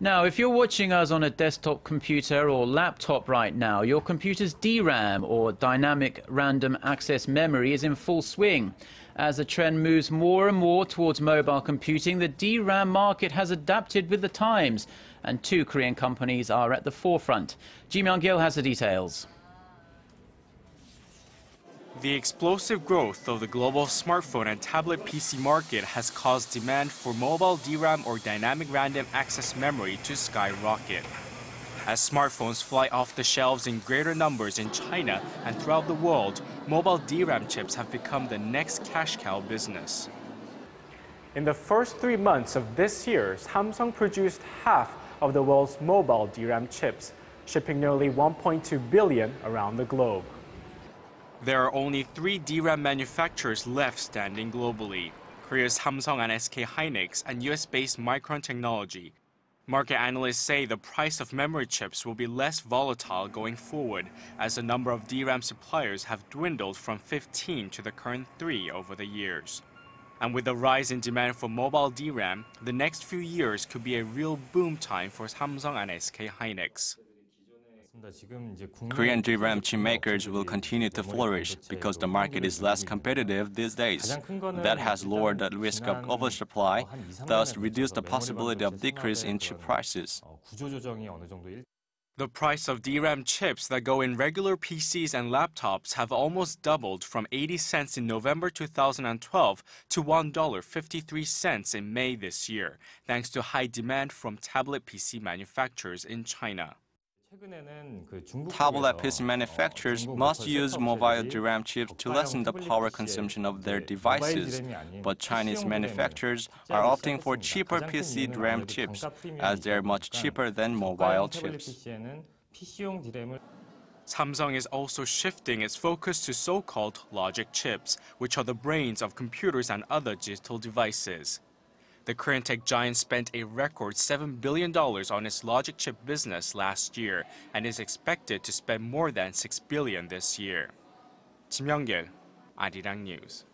Now, if you're watching us on a desktop computer or laptop right now, your computer's DRAM or dynamic random access memory is in full swing. As the trend moves more and more towards mobile computing, the DRAM market has adapted with the times, and two Korean companies are at the forefront. Ji Myung-kil has the details. The explosive growth of the global smartphone and tablet PC market has caused demand for mobile DRAM or dynamic random access memory to skyrocket. As smartphones fly off the shelves in greater numbers in China and throughout the world, mobile DRAM chips have become the next cash cow business. In the first three months of this year, Samsung produced half of the world's mobile DRAM chips, shipping nearly 1.2 billion around the globe. There are only three DRAM manufacturers left standing globally Korea's Samsung and SK Hynix, and US based Micron Technology. Market analysts say the price of memory chips will be less volatile going forward, as the number of DRAM suppliers have dwindled from 15 to the current three over the years. And with the rise in demand for mobile DRAM, the next few years could be a real boom time for Samsung and SK Hynix. Korean DRAM chip makers will continue to flourish because the market is less competitive these days. That has lowered the risk of oversupply, thus reduced the possibility of decrease in chip prices. The price of DRAM chips that go in regular PCs and laptops have almost doubled from 80 cents in November 2012 to $1.53 in May this year, thanks to high demand from tablet PC manufacturers in China. Tablet PC manufacturers must use mobile DRAM chips to lessen the power consumption of their devices, but Chinese manufacturers are opting for cheaper PC DRAM chips, as they are much cheaper than mobile chips. Samsung is also shifting its focus to so-called logic chips, which are the brains of computers and other digital devices. The Korean tech giant spent a record $7 billion on its logic chip business last year and is expected to spend more than 6 billion this year. Ji Myung-kil, Arirang News.